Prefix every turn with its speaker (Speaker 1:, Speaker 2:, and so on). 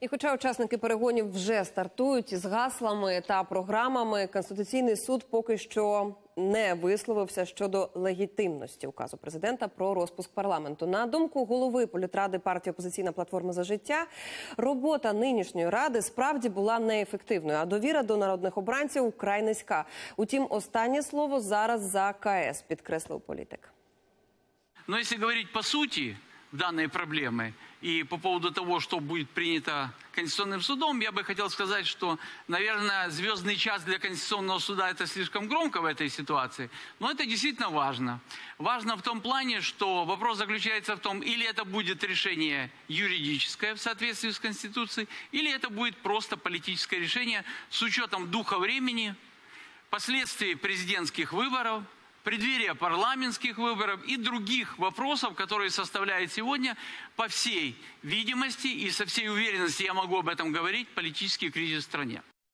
Speaker 1: І хоча учасники перегонів вже стартують із гаслами та програмами, Конституційний суд поки що не висловився щодо легітимності указу президента про розпуск парламенту. На думку голови політради партії Опозиційна платформа за життя, робота нинішньої ради справді була неефективною, а довіра до народних обранців украй низька. Утім, останнє слово зараз за КС, підкреслив політик.
Speaker 2: Но если говорить по сути данной проблемы и по поводу того, что будет принято Конституционным судом, я бы хотел сказать, что, наверное, звездный час для Конституционного суда это слишком громко в этой ситуации, но это действительно важно. Важно в том плане, что вопрос заключается в том, или это будет решение юридическое в соответствии с Конституцией, или это будет просто политическое решение с учетом духа времени, последствий президентских выборов, преддверия парламентских выборов и других вопросов, которые составляют сегодня, по всей видимости и со всей уверенности я могу об этом говорить, политический кризис в стране.